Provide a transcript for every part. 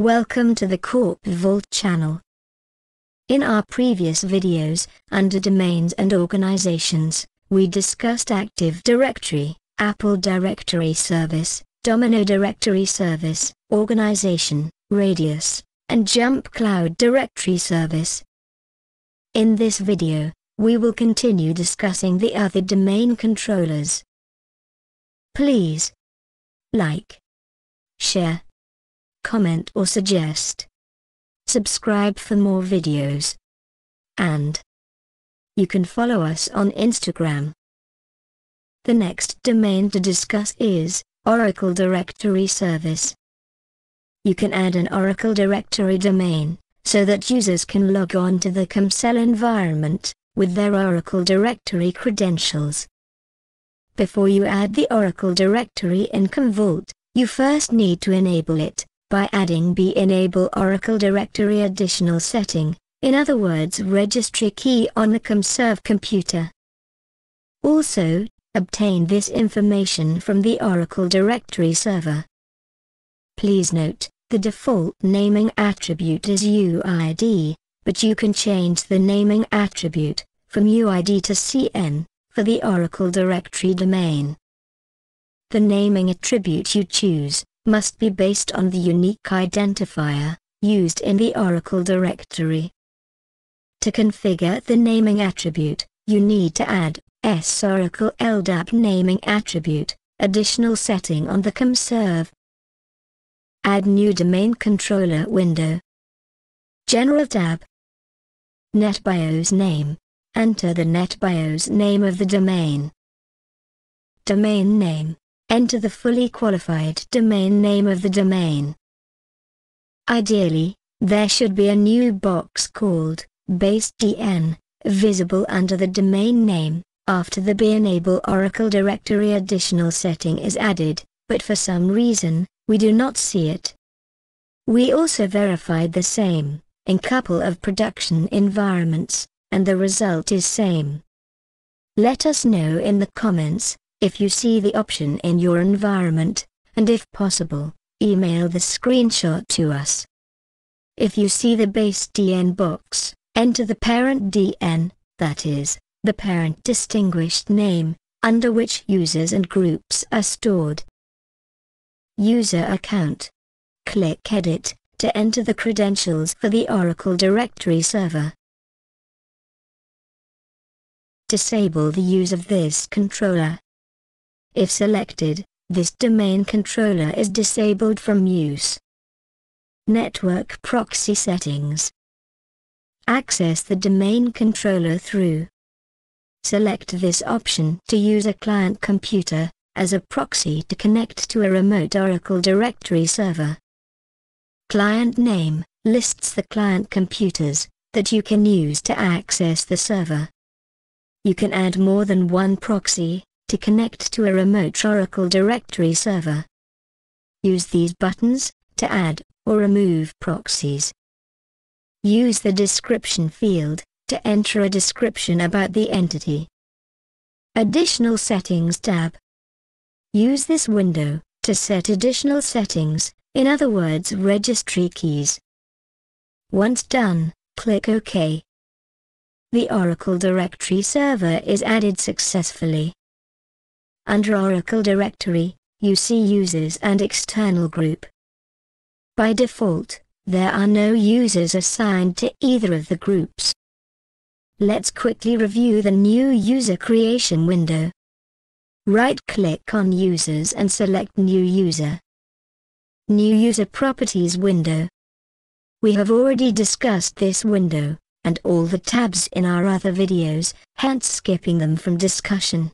Welcome to the CorpVault channel. In our previous videos, under Domains and Organizations, we discussed Active Directory, Apple Directory Service, Domino Directory Service, Organization, Radius, and JumpCloud Directory Service. In this video, we will continue discussing the other domain controllers. Please like, share, comment or suggest. Subscribe for more videos. And you can follow us on Instagram. The next domain to discuss is Oracle Directory Service. You can add an Oracle Directory domain so that users can log on to the CommCell environment with their Oracle Directory credentials. Before you add the Oracle Directory in Commvault, you first need to enable it by adding b enable Oracle Directory additional setting, in other words registry key on the CommServe computer. Also, obtain this information from the Oracle Directory server. Please note, the default naming attribute is UID, but you can change the naming attribute from UID to CN for the Oracle Directory domain. The naming attribute you choose must be based on the unique identifier used in the Oracle directory. To configure the naming attribute, you need to add S Oracle LDAP naming attribute, additional setting on the CommServe. Add new domain controller window. General tab. NetBIOS name. Enter the NetBIOS name of the domain. Domain name. Enter the fully qualified domain name of the domain. Ideally, there should be a new box called base DN, visible under the domain name, after the B-enable Oracle directory additional setting is added, but for some reason, we do not see it. We also verified the same, in couple of production environments, and the result is same. Let us know in the comments, if you see the option in your environment, and if possible, email the screenshot to us. If you see the base DN box, enter the parent DN, that is, the parent distinguished name, under which users and groups are stored. User account. Click Edit, to enter the credentials for the Oracle Directory server. Disable the use of this controller. If selected, this domain controller is disabled from use. Network proxy settings. Access the domain controller through. Select this option to use a client computer as a proxy to connect to a remote Oracle directory server. Client name lists the client computers that you can use to access the server. You can add more than one proxy to connect to a remote Oracle directory server. Use these buttons to add or remove proxies. Use the description field to enter a description about the entity. Additional Settings tab. Use this window to set additional settings, in other words registry keys. Once done, click OK. The Oracle Directory Server is added successfully. Under Oracle Directory, you see Users and External Group. By default, there are no users assigned to either of the groups. Let's quickly review the new user creation window. Right-click on Users and select New User. New User Properties window. We have already discussed this window, and all the tabs in our other videos, hence skipping them from discussion.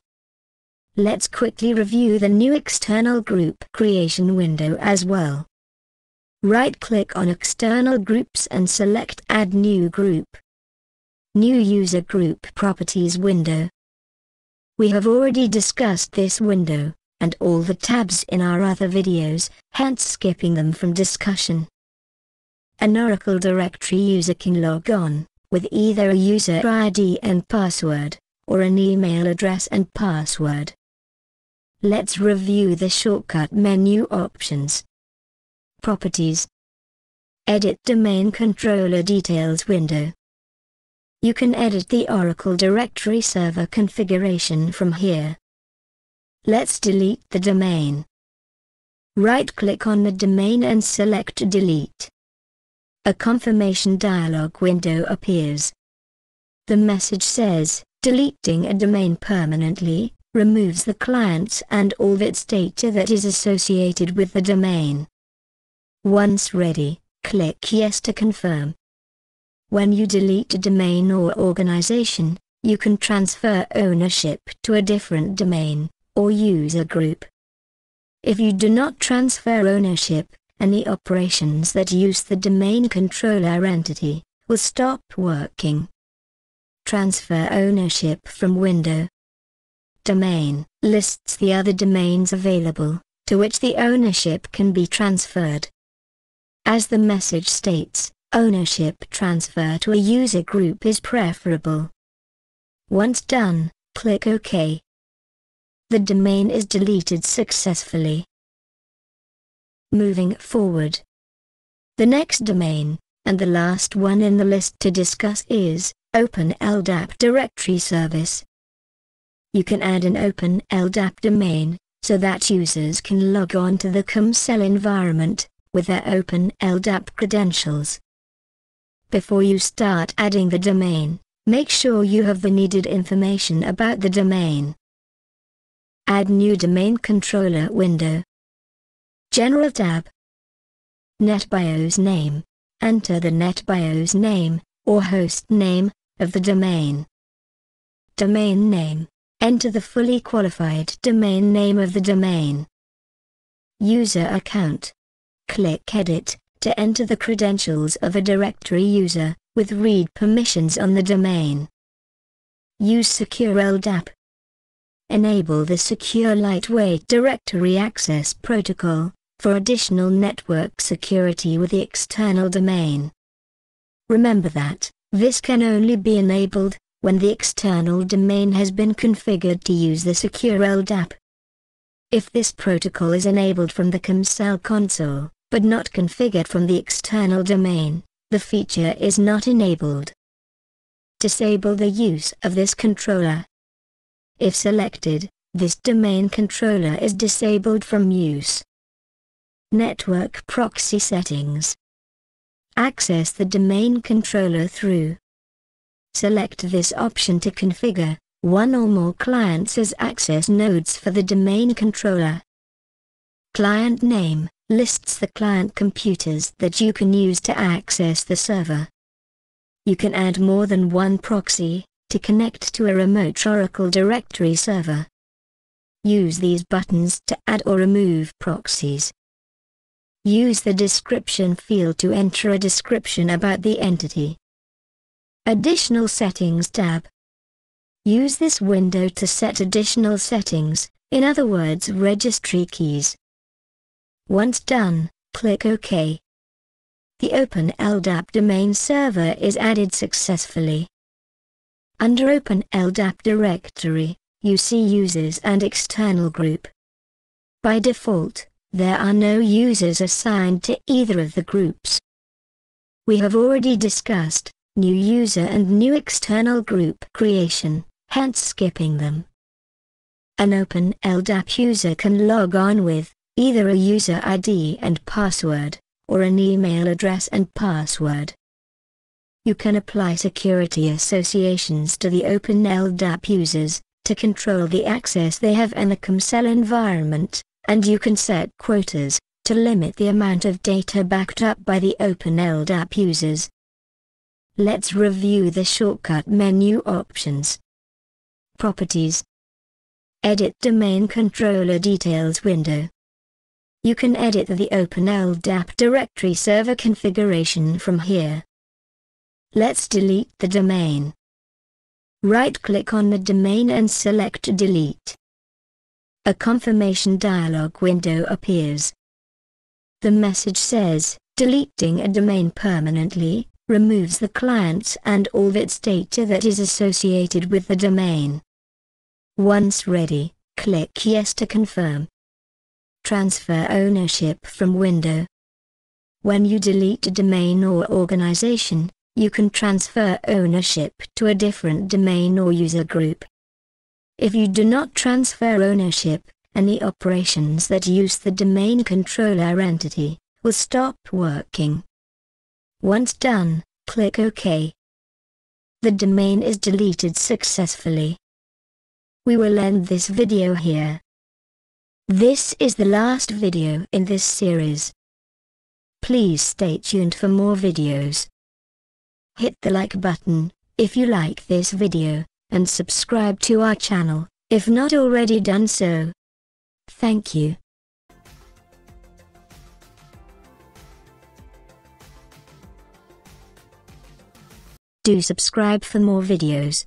Let's quickly review the new external group creation window as well. Right-click on external groups and select Add New Group. New User Group Properties window. We have already discussed this window, and all the tabs in our other videos, hence skipping them from discussion. An Oracle directory user can log on, with either a user ID and password, or an email address and password. Let's review the shortcut menu options. Properties. Edit Domain Controller Details window. You can edit the Oracle Directory Server configuration from here. Let's delete the domain. Right-click on the domain and select Delete. A confirmation dialog window appears. The message says, deleting a domain permanently, removes the clients and all its data that is associated with the domain. Once ready, click Yes to confirm. When you delete a domain or organization, you can transfer ownership to a different domain or user group. If you do not transfer ownership, any operations that use the domain controller entity will stop working. Transfer ownership from window domain lists the other domains available, to which the ownership can be transferred. As the message states, ownership transfer to a user group is preferable. Once done, click OK. The domain is deleted successfully. Moving forward. The next domain, and the last one in the list to discuss is Open LDAP Directory Service you can add an open LDAP domain, so that users can log on to the CommCell environment, with their open LDAP credentials. Before you start adding the domain, make sure you have the needed information about the domain. Add new domain controller window. General tab. NetBIOS name. Enter the NetBIOS name, or host name, of the domain. Domain name. Enter the fully qualified domain name of the domain. User account. Click Edit to enter the credentials of a directory user with read permissions on the domain. Use Secure LDAP. Enable the Secure Lightweight Directory Access Protocol for additional network security with the external domain. Remember that this can only be enabled when the external domain has been configured to use the secure LDAP. If this protocol is enabled from the CommCell console, but not configured from the external domain, the feature is not enabled. Disable the use of this controller. If selected, this domain controller is disabled from use. Network proxy settings. Access the domain controller through Select this option to configure one or more clients as access nodes for the domain controller. Client name lists the client computers that you can use to access the server. You can add more than one proxy to connect to a remote Oracle directory server. Use these buttons to add or remove proxies. Use the description field to enter a description about the entity. Additional Settings tab. Use this window to set additional settings, in other words registry keys. Once done, click OK. The Open LDAP domain server is added successfully. Under Open LDAP directory, you see Users and External Group. By default, there are no users assigned to either of the groups. We have already discussed new user and new external group creation, hence skipping them. An open LDAP user can log on with either a user ID and password, or an email address and password. You can apply security associations to the open LDAP users, to control the access they have in the CommCell environment, and you can set quotas, to limit the amount of data backed up by the open LDAP users, Let's review the shortcut menu options. Properties. Edit Domain Controller Details window. You can edit the Open LDAP directory server configuration from here. Let's delete the domain. Right-click on the domain and select Delete. A confirmation dialog window appears. The message says, deleting a domain permanently, removes the clients and all its data that is associated with the domain. Once ready, click Yes to confirm. Transfer ownership from window. When you delete a domain or organization, you can transfer ownership to a different domain or user group. If you do not transfer ownership, any operations that use the domain controller entity will stop working. Once done, click OK. The domain is deleted successfully. We will end this video here. This is the last video in this series. Please stay tuned for more videos. Hit the like button, if you like this video, and subscribe to our channel, if not already done so. Thank you. Do subscribe for more videos.